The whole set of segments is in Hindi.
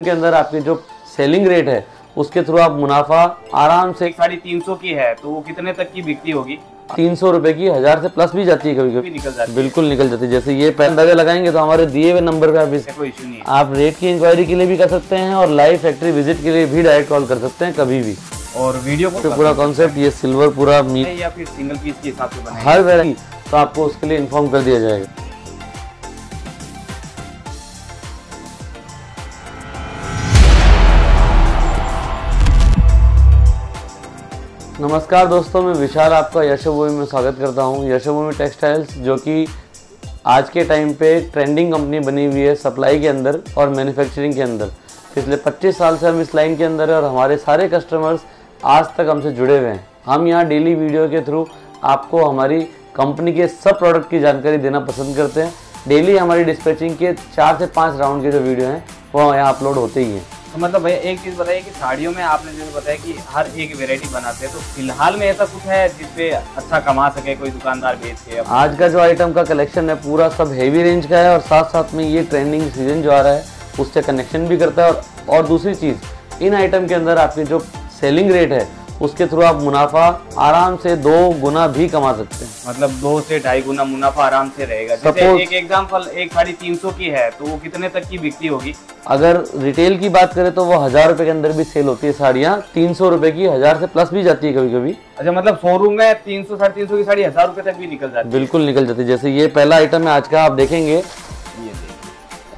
के अंदर आपकी जो सेलिंग रेट है उसके थ्रू आप मुनाफा आराम से साढ़े तीन सौ की है तो वो कितने तक की बिकती होगी? तीन सौ रुपए की हज़ार से प्लस भी जाती है कभी कभी। निकल जाती बिल्कुल निकल जाती है। जैसे ये पैन अंदाज़ा लगाएँगे तो हमारे दिए हुए नंबर पे आप इस कोई इशू नहीं आप रेट की इंक्वायरी के लिए भी कर सकते हैं और लाइव फैक्ट्री विज़िट के लिए भी डायरेक्ट कॉल कर सकते हैं कभी भी। और वीडियो तो को पूरा कॉन्सेप्ट ये सिल्वर पूरा मीट या फिर सिंगल पीस के हिसाब से हर वेराइटी तो आपको उसके लिए इन्फॉर्म कर दिया जाएगा। नमस्कार दोस्तों, मैं विशाल आपका यशोभूमि में स्वागत करता हूँ। यशोभूमि टेक्सटाइल्स, जो कि आज के टाइम पे ट्रेंडिंग कंपनी बनी हुई है सप्लाई के अंदर और मैन्युफैक्चरिंग के अंदर। पिछले 25 साल से हम इस लाइन के अंदर है और हमारे सारे कस्टमर्स आज तक हमसे जुड़े हुए हैं। हम यहाँ डेली वीडियो के थ्रू आपको हमारी कंपनी के सब प्रोडक्ट की जानकारी देना पसंद करते हैं। डेली हमारी डिस्पैचिंग के चार से पाँच राउंड के जो वीडियो हैं, वो यहाँ अपलोड होते ही हैं। तो मतलब भैया एक चीज़ बताइए कि साड़ियों में आपने जैसे बताया कि हर एक वेरायटी बनाते हैं तो फ़िलहाल में ऐसा कुछ है जिसपे अच्छा कमा सके कोई दुकानदार बेच के आज का जो आइटम का कलेक्शन है पूरा सब हेवी रेंज का है और साथ साथ में ये ट्रेंडिंग सीज़न जो आ रहा है उससे कनेक्शन भी करता है और, और दूसरी चीज़ इन आइटम के अंदर आपकी जो सेलिंग रेट है उसके थ्रू आप मुनाफा आराम से दो गुना भी कमा सकते हैं। मतलब दो से ढाई गुना मुनाफा आराम से रहेगा। जैसे एक एग्ज़ाम्पल एक साड़ी तीन सौ की है तो वो कितने तक की बिक्री होगी? अगर रिटेल की बात करें तो वो हज़ार रुपए के अंदर भी सेल होती है साड़ियाँ। तीन सौ रुपए की हज़ार से प्लस भी जाती है कभी कभी अच्छा मतलब शोरूम में तीन सौ साढ़े तीन सौ की साड़ी हज़ार रुपए तक भी निकल जाती है। बिल्कुल निकल जाती है। जैसे ये पहला आइटम है आज का आप देखेंगे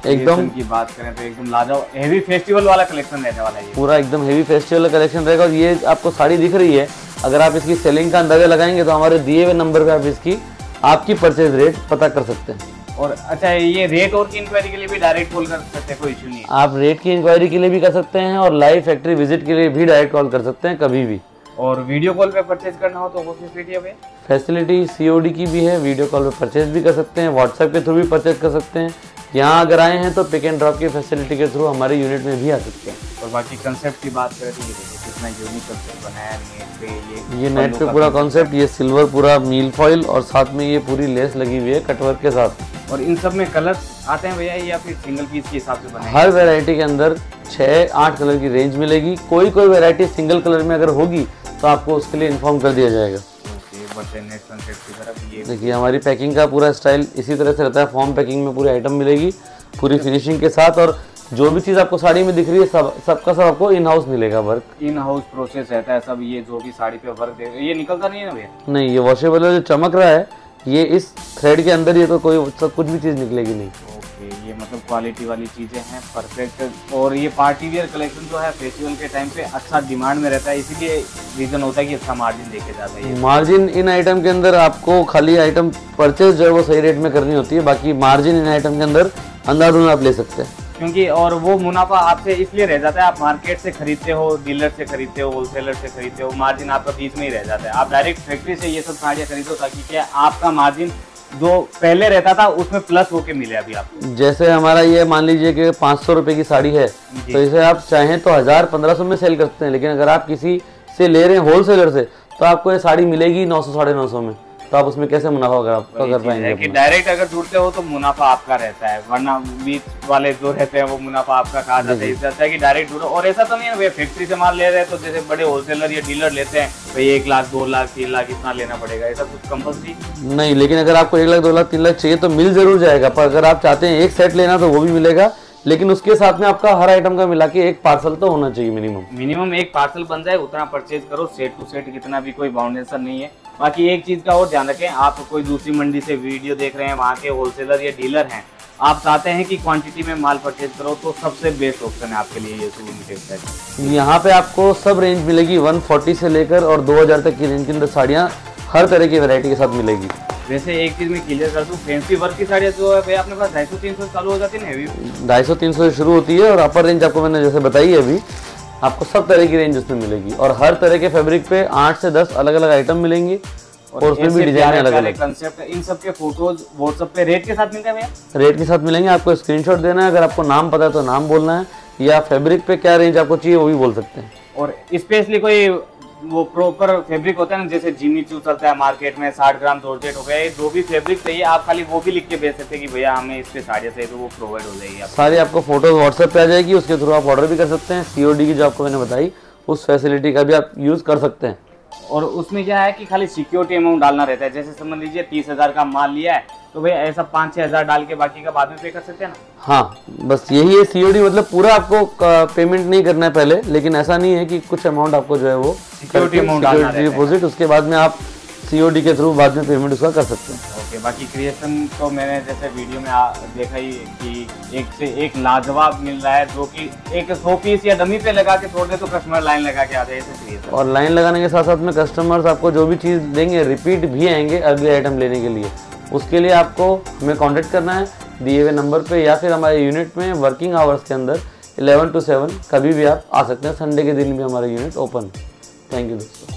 एकदम की बात करें तो एकदम लाजवाब हेवी फेस्टिवल वाला कलेक्शन रहने वाला है पूरा एकदम हेवी फेस्टिवल कलेक्शन रहेगा और ये आपको साड़ी दिख रही है। अगर आप इसकी सेलिंग का अंदाज़ा लगाएँगे तो हमारे दिए हुए नंबर पे आप इसकी आपकी परचेज रेट पता कर सकते हैं। और अच्छा ये रेट और की इंक्वायरी के लिए भी डायरेक्ट कॉल कर सकते हैं कोई इशू नहीं आप रेट की इंक्वायरी के लिए भी कर सकते हैं और लाइव फैक्ट्री विज़िट के लिए भी डायरेक्ट कॉल कर सकते हैं कभी भी। और वीडियो कॉल पे परचेज करना हो तो वो फैसिलिटी है फैसिलिटी सीओडी की भी है वीडियो कॉल पे परचेज भी कर सकते हैं व्हाट्सएप के थ्रू भी परचेज कर सकते हैं। यहाँ अगर आए हैं तो पिक एंड ड्रॉप की फैसिलिटी के थ्रू हमारे यूनिट में भी आ सकते हैं। और बाकी कंसेप्ट की बात करें तो ये कितना यूनिक कंसेप्ट बनाया नेट पे ये ये नेट पे पूरा कॉन्सेप्ट ये सिल्वर पूरा मील फॉइल और साथ में ये पूरी लेस लगी हुई है कटवर्क के साथ। और इन सब में कलर आते हैं भैया या फिर सिंगल पीस के हिसाब से बनाए हर वेरायटी के अंदर छः आठ कलर की रेंज मिलेगी। कोई कोई वेरायटी सिंगल कलर में अगर होगी तो आपको उसके लिए इन्फॉर्म कर दिया जाएगा। ओके बढ़ते नेट कंसेप्ट की तरफ़। ये देखिए हमारी पैकिंग का पूरा स्टाइल इसी तरह से रहता है। फॉर्म पैकिंग में पूरी आइटम मिलेगी पूरी फिनिशिंग के साथ और जो भी चीज़ आपको साड़ी में दिख रही है सब सबका सब आपको इन हाउस मिलेगा वर्क इन हाउस प्रोसेस रहता है सब ये जो भी साड़ी पे वर्क दे ये निकलता नहीं है ना भैया? नहीं ये वॉशेबल जो चमक रहा है ये इस थ्रेड के अंदर ही है तो कोई सब कुछ भी चीज़ निकलेगी नहीं। ये मतलब क्वालिटी वाली चीज़ें हैं परफेक्ट और ये पार्टी वेयर कलेक्शन जो है फेस्टिवल के टाइम पे अच्छा डिमांड में रहता है इसीलिए रीजन होता है कि अच्छा मार्जिन देके जाता है मार्जिन इन आइटम के अंदर आपको खाली आइटम परचेज जो है वो सही रेट में करनी होती है बाकी मार्जिन इन आइटम के अंदर अंधाधुन आप ले सकते हैं। क्योंकि और वो मुनाफा आपसे इसलिए रह जाता है आप मार्केट से खरीदते हो डीलर से खरीदते हो होलसेलर से खरीदते हो मार्जिन आपका बीच में ही रह जाता है। आप डायरेक्ट फैक्ट्री से ये सब साड़ियाँ खरीदो ताकि क्या आपका मार्जिन जो पहले रहता था उसमें प्लस होके मिले अभी आप जैसे हमारा ये मान लीजिए कि पाँच सौ रुपये की साड़ी है तो इसे आप चाहें तो हज़ार पंद्रह सौ में सेल करते हैं लेकिन अगर आप किसी से ले रहे हैं होलसेलर से तो आपको ये साड़ी मिलेगी नौ सौ साढ़े नौ सौ में। तो आप उसमें कैसे मुनाफा अगर कर पाएँगे कि डायरेक्ट अगर जुड़ते हो तो मुनाफा आपका रहता है वरना बीच वाले जो रहते हैं वो मुनाफा आपका कहा जाता है। इससे अच्छा है कि डायरेक्ट जुड़ो। और ऐसा तो नहीं है फैक्ट्री से माल ले रहे हैं तो जैसे बड़े होलसेलर या डीलर लेते हैं भाई एक लाख दो लाख तीन लाख इतना लेना पड़ेगा। ऐसा कुछ कंपल्सरी नहीं लेकिन अगर आपको एक लाख दो लाख तीन लाख चाहिए तो मिल ज़रूर जाएगा पर अगर आप चाहते हैं एक सेट लेना तो वो भी मिलेगा लेकिन उसके साथ में आपका हर आइटम का मिला के एक पार्सल तो होना चाहिए मिनिमम मिनिमम एक पार्सल बन जाए उतना परचेज करो सेट टू सेट कितना भी कोई बाउंडेशन नहीं है। बाकी एक चीज़ का और ध्यान रखें आप कोई दूसरी मंडी से वीडियो देख रहे हैं वहाँ के होलसेलर या डीलर हैं आप चाहते हैं कि क्वांटिटी में माल परचेज करो तो सबसे बेस्ट ऑप्शन है आपके लिए ये सुविधा यहाँ पे आपको सब रेंज मिलेगी 140 से लेकर और 2000 तक की रेंज के अंदर साड़ियाँ हर तरह की वैरायटी के साथ मिलेगी। वैसे एक चीज़ में क्लियर कर दूँ फैंसी वर्क की साड़ियाँ जो है अपने पास ढाई सौ तीन सौ चालू हो जाती है ढाई सौ तीन सौ से शुरू होती है और अपर रेंज आपको मैंने जैसे बताई है अभी आपको सब तरह की रेंज उसमें मिलेगी और हर तरह के फैब्रिक पे आठ से दस अलग अलग आइटम मिलेंगे और उसमें भी डिज़ाइन अलग अलग कंसेप्ट इन सब के फ़ोटोज़ व्हाट्सएप पे रेट के साथ मिलते हैं भैया? रेट के साथ मिलेंगे आपको स्क्रीनशॉट देना है। अगर आपको नाम पता है तो नाम बोलना है। या फैब्रिक पे क्या रेंज आपको चाहिए वो भी बोल सकते हैं। और स्पेशली कोई वो प्रॉपर फैब्रिक होता है ना, जैसे जिमी चू चलता है मार्केट में, साठ ग्राम जॉर्जेट हो गया जो भी फैब्रिक चाहिए, आप खाली वो भी लिख के भेज सकते हैं कि भैया हमें इस पे साड़ियाँ चाहिए तो वो प्रोवाइड हो जाएगी आप सारी आपको फ़ोटो व्हाट्सएप पे आ जाएगी, उसके थ्रू आप ऑर्डर भी कर सकते हैं सीओडी की जो आपको मैंने बताई, उस फैसिलिटी का भी आप यूज़ कर सकते हैं। और उसमें क्या है कि खाली सिक्योरिटी अमाउंट डालना रहता है जैसे समझ लीजिए तीस हज़ार का माल लिया है तो भाई ऐसा पाँच छह हज़ार डाल के बाकी का बाद में पे कर सकते हैं ना हाँ बस यही है सीओडी मतलब पूरा आपको पेमेंट नहीं करना है पहले लेकिन ऐसा नहीं है कि कुछ अमाउंट आपको जो है वो सिक्योरिटी है। डिपोजिट उसके बाद में आप सीओडी के थ्रू बाद में पेमेंट उसका कर सकते हैं। ओके बाकी क्रिएशन तो मैंने जैसे वीडियो में आ, देखा ही कि एक से एक लाजवाब मिल रहा है जो कि एक सौ पीस या डमी पे लगा के छोड़ दे तो कस्टमर लाइन लगा के आ जाए ऐसे क्रिएशन और लाइन लगाने के साथ साथ में कस्टमर्स आपको जो भी चीज़ देंगे रिपीट भी आएँगे अगले आइटम लेने के लिए। उसके लिए आपको हमें कॉन्टेक्ट करना है दिए हुए नंबर पर या फिर हमारे यूनिट में वर्किंग आवर्स के अंदर 11 टू सेवन कभी भी आप आ सकते हैं। संडे के दिन भी हमारा यूनिट ओपन है थैंक यू दोस्तों।